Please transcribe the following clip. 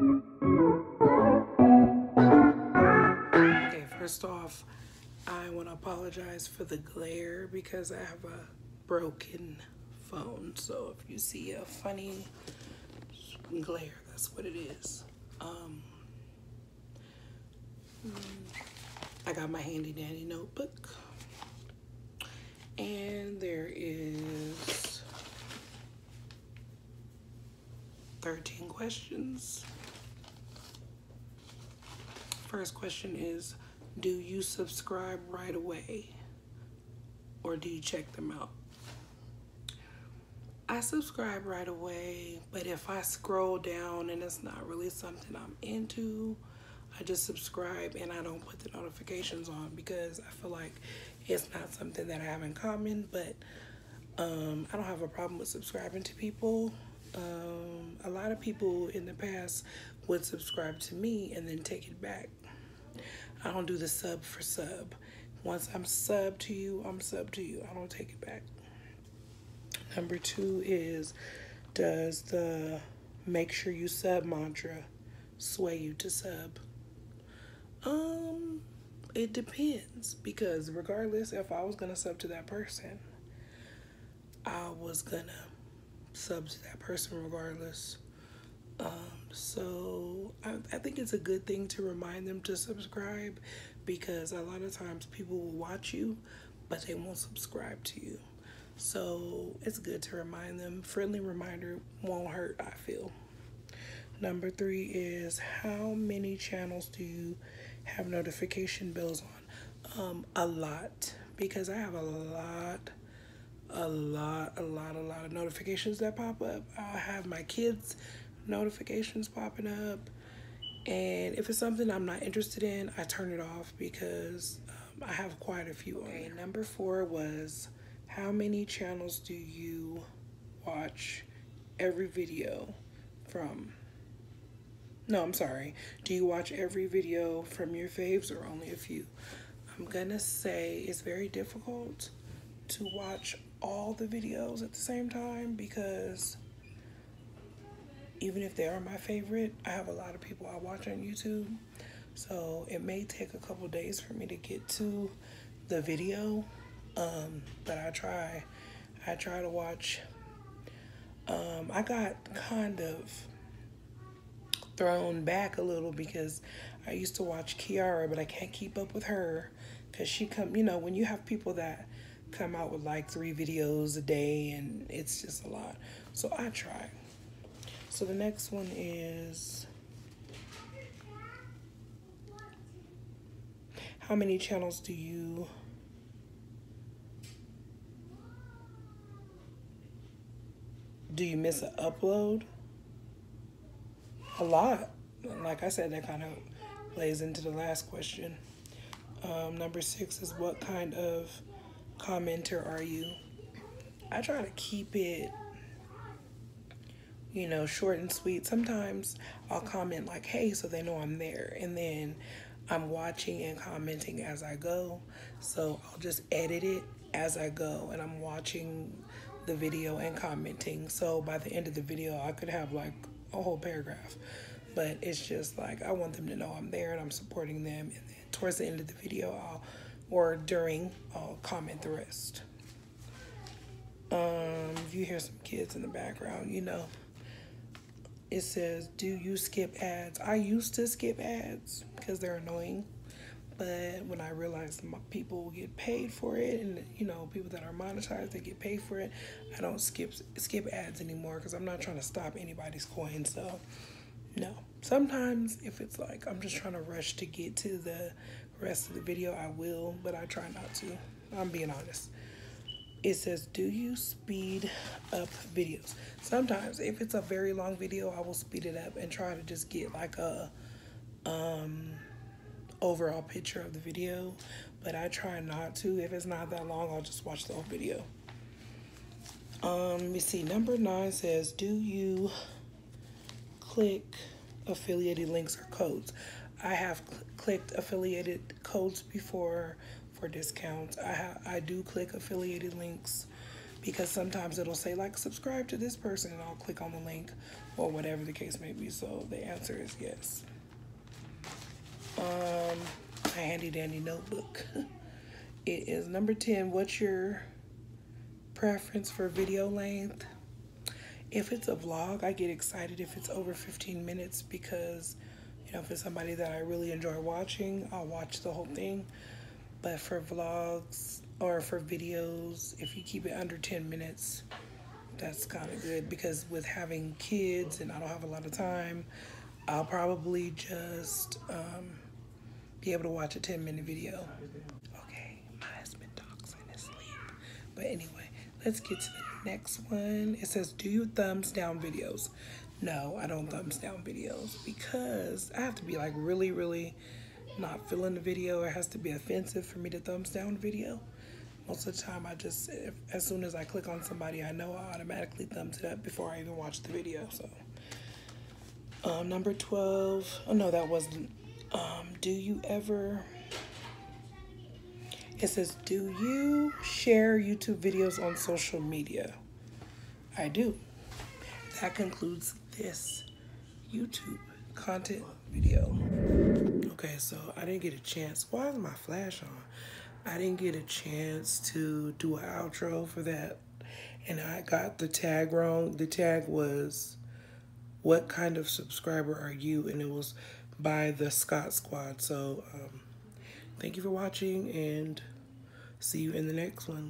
Okay, first off, I want to apologize for the glare because I have a broken phone. So if you see a funny glare, that's what it is. Um, I got my handy dandy notebook. And there is 13 questions. First question is Do you subscribe right away or do you check them out? I subscribe right away, but if I scroll down and it's not really something I'm into, I just subscribe and I don't put the notifications on because I feel like it's not something that I have in common. But um, I don't have a problem with subscribing to people. Um, a lot of people in the past would subscribe to me and then take it back. I don't do the sub for sub. Once I'm sub to you, I'm sub to you. I don't take it back. Number two is does the make sure you sub mantra sway you to sub? Um, it depends because regardless if I was gonna sub to that person, I was gonna sub to that person regardless. Um, so I, I think it's a good thing to remind them to subscribe because a lot of times people will watch you, but they won't subscribe to you. So it's good to remind them. Friendly reminder won't hurt, I feel. Number three is how many channels do you have notification bells on? Um, a lot because I have a lot, a lot, a lot, a lot of notifications that pop up. I have my kids' notifications popping up, and if it's something I'm not interested in, I turn it off because um, I have quite a few. Okay, number four was how many channels do you watch every video from? No, I'm sorry. Do you watch every video from your faves or only a few? I'm gonna say it's very difficult to watch all the videos at the same time because even if they are my favorite, I have a lot of people I watch on YouTube. So it may take a couple days for me to get to the video. Um, but I try. I try to watch. Um, I got kind of thrown back a little because I used to watch Kiara, but I can't keep up with her because she come. You know, when you have people that come out with like three videos a day, and it's just a lot. So I try. So the next one is how many channels do you do you miss an upload? A lot. Like I said, that kind of plays into the last question. Um, number six is what kind of commenter are you? I try to keep it, you know, short and sweet. Sometimes I'll comment like, hey, so they know I'm there. And then I'm watching and commenting as I go. So I'll just edit it as I go. And I'm watching the video and commenting. So by the end of the video, I could have like a whole paragraph. But it's just like I want them to know I'm there and I'm supporting them. And then towards the end of the video, I'll or during, I'll comment the rest. Um, if you hear some kids in the background, you know. It says, "Do you skip ads?" I used to skip ads because they're annoying. But when I realized people get paid for it, and you know people that are monetized they get paid for it, I don't skip skip ads anymore because I'm not trying to stop anybody's coin. So no. Sometimes if it's like I'm just trying to rush to get to the rest of the video, I will, but I try not to. I'm being honest. It says, do you speed up videos? Sometimes if it's a very long video, I will speed it up and try to just get like a um overall picture of the video, but I try not to. If it's not that long, I'll just watch the whole video. Um, let me see. Number nine says, do you click affiliated links or codes? I have cl clicked affiliated codes before for discounts. I I do click affiliated links because sometimes it'll say like subscribe to this person and I'll click on the link or whatever the case may be. So the answer is yes. Um, a handy dandy notebook. it is number 10. What's your preference for video length? If it's a vlog, I get excited if it's over 15 minutes because, you know, if it's somebody that I really enjoy watching, I'll watch the whole thing. But for vlogs or for videos, if you keep it under 10 minutes, that's kind of good because with having kids and I don't have a lot of time, I'll probably just um, be able to watch a 10 minute video. Okay, my husband talks in his sleep. But anyway, let's get to the next one. It says, Do you thumbs down videos? No, I don't thumbs down videos because I have to be like really, really not feeling the video. It has to be offensive for me to thumbs down the video. Most of the time, I just, if, as soon as I click on somebody, I know I automatically thumbs it up before I even watch the video. So, um, number 12. Oh, no, that wasn't um, do you ever, it says, do you share YouTube videos on social media? I do. That concludes this YouTube content video. Okay, so I didn't get a chance. Why is my flash on? I didn't get a chance to do an outro for that. And I got the tag wrong. The tag was, what kind of subscriber are you? And it was by the Scott Squad. So um, thank you for watching and see you in the next one.